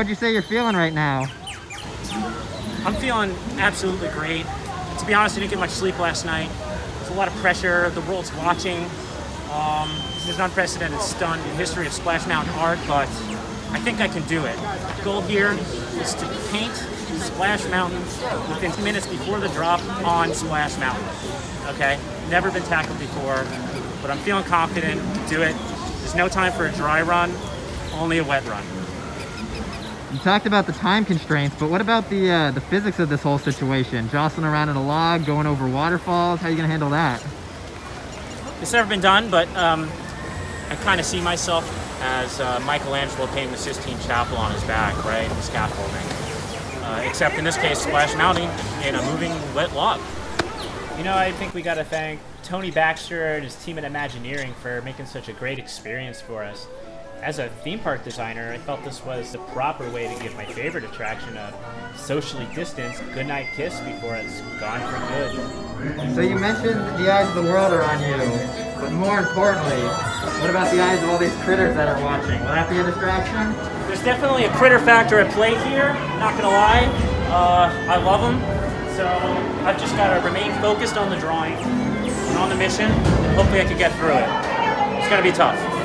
would you say you're feeling right now? I'm feeling absolutely great. To be honest, I didn't get much sleep last night. There's a lot of pressure. The world's watching. Um, this is an unprecedented stunt in history of Splash Mountain art, but I think I can do it. The goal here is to paint Splash Mountain within minutes before the drop on Splash Mountain. Okay? Never been tackled before, but I'm feeling confident do it. There's no time for a dry run, only a wet run. You talked about the time constraints, but what about the uh, the physics of this whole situation? Jostling around in a log, going over waterfalls, how are you gonna handle that? It's never been done, but um, I kind of see myself as uh, Michelangelo painting the Sistine Chapel on his back, right, the scaffolding. Uh, except in this case, Splash Mountain in a moving wet log. You know, I think we got to thank Tony Baxter and his team at Imagineering for making such a great experience for us as a theme park designer, I felt this was the proper way to give my favorite attraction a socially distanced goodnight kiss before it's gone for good. So you mentioned the eyes of the world are on you, but more importantly, what about the eyes of all these critters that are watching? Will that be a distraction? There's definitely a critter factor at play here, not gonna lie. Uh, I love them, so I've just gotta remain focused on the drawing and on the mission, and hopefully I can get through it. It's gonna be tough.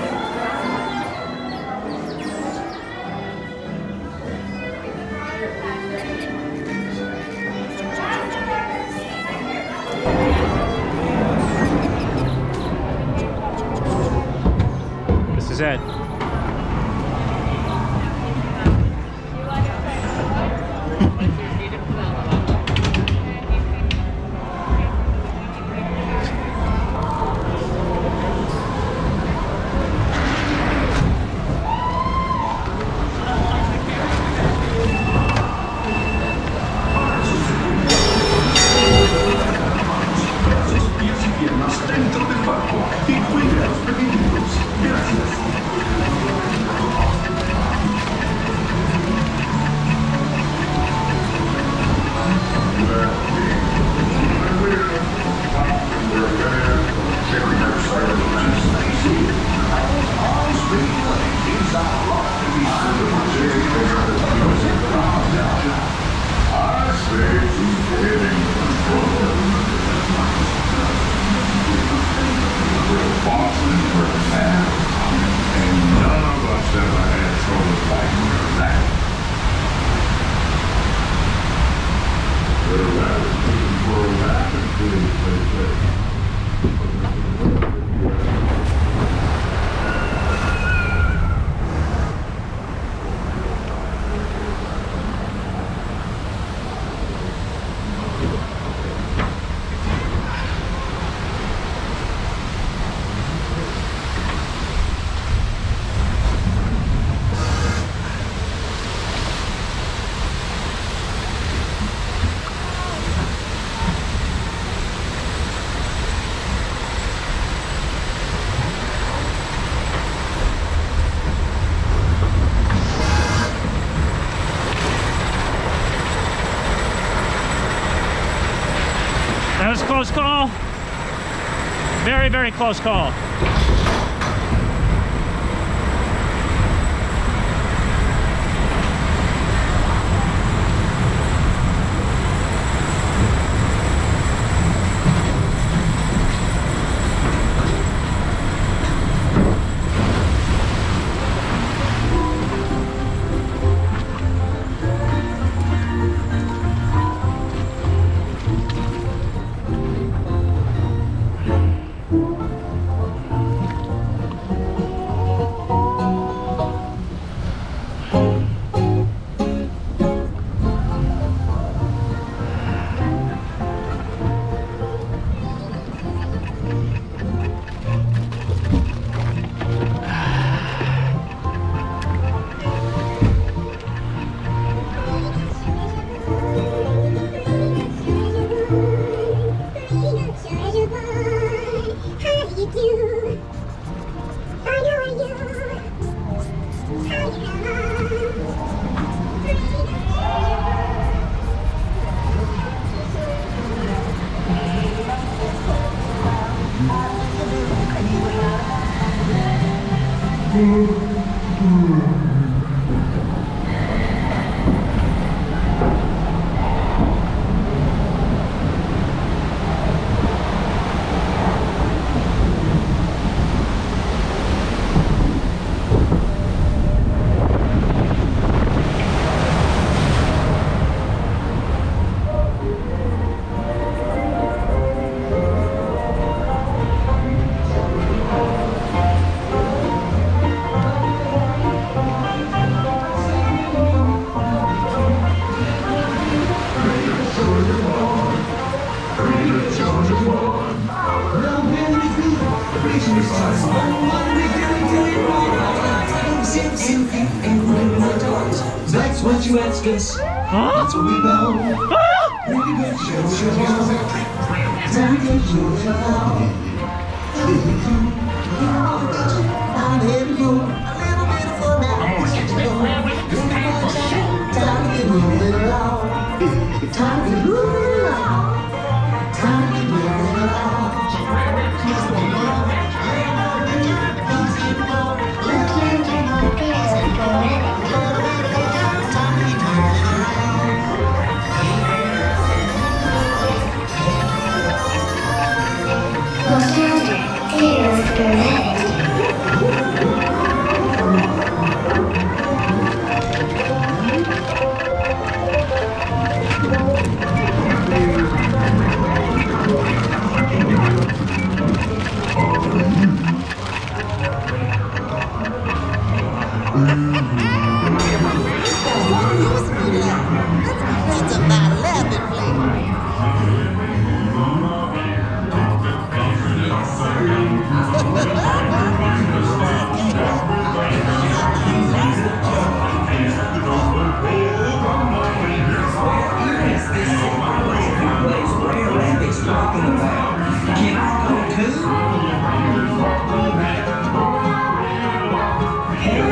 Is it. Close call. Very, very close call. Thank. That's what we know. Very good show. Very good show, show. Now there we go. A little bit of fun now. Time to get moving along. Time to get moving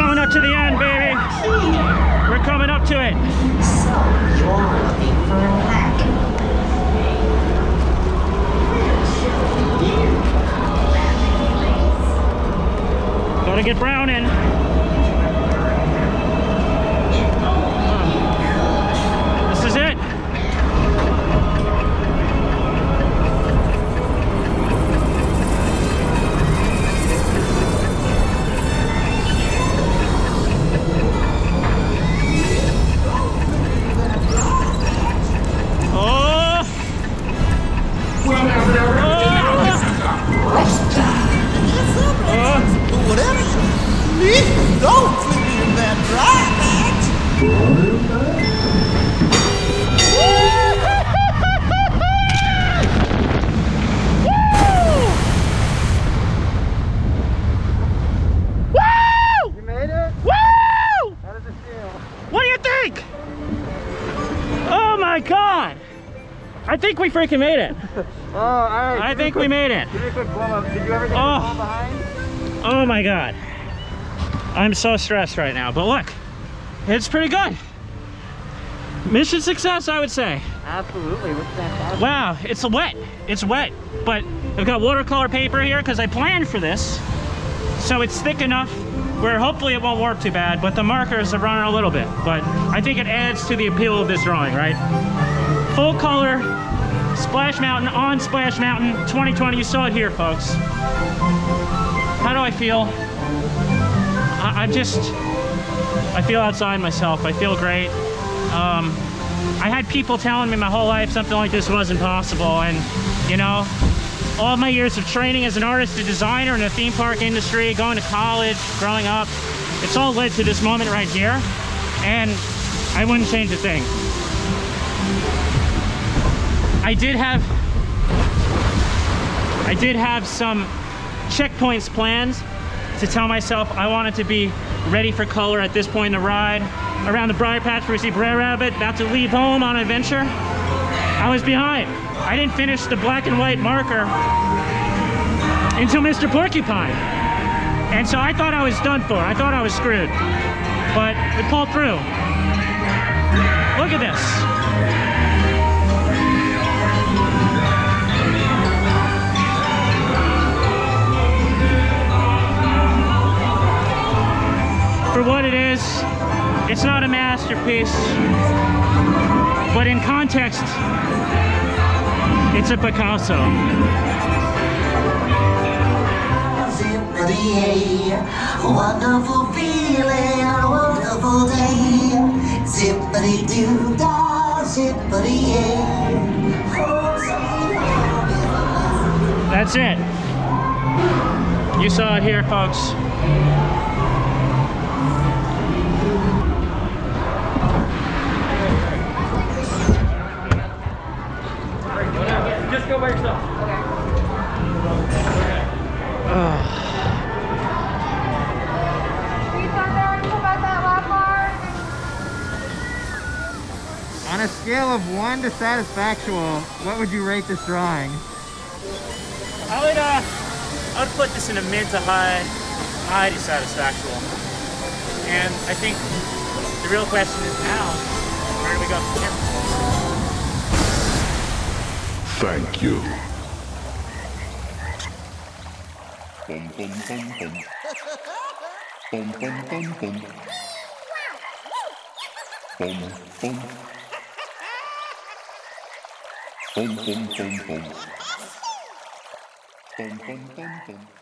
coming up to the end, baby. We're coming up to it. So you're looking for a. Gotta get Brown in. Think we freaking made it. Oh, all right. I think we made it. Give me a quick blow up. Did you ever get Oh. behind? Oh my god. I'm so stressed right now, but look, it's pretty good. Mission success, I would say. Absolutely. Looks fantastic. Wow, it's wet. It's wet, but I've got watercolor paper here because I planned for this. So it's thick enough where hopefully it won't warp too bad, but the markers are running a little bit. But I think it adds to the appeal of this drawing, right? Full color, Splash Mountain on Splash Mountain 2020. You saw it here, folks. How do I feel? I, just, I feel outside myself. I feel great. Um, I had people telling me my whole life something like this wasn't possible, and you know, all my years of training as an artist, a designer in the theme park industry, going to college, growing up, it's all led to this moment right here, and I wouldn't change a thing. I did have, I did have some checkpoints plans to tell myself I wanted to be ready for color at this point in the ride. Around the Briar Patch where we see Brer Rabbit about to leave home on an adventure. I was behind. I didn't finish the black and white marker until Mr. Porcupine. And so I thought I was done for. I thought I was screwed. But we pulled through. Look at this. For what it is, it's not a masterpiece, but in context, it's a Picasso. Wonderful feeling, wonderful day. Zippity doo dah, zippity. Oh, That's it. You saw it here, folks. Scale of one to satisfactual, what would you rate this drawing? I would, uh, I would put this in a mid to high, high to dissatisfactual. And I think the real question is now, where do we go from here? Thank you. Bum bum bum bum. Bum bum bum bum. Bum bum. Bum bum bum bum. Bum bum bum bum.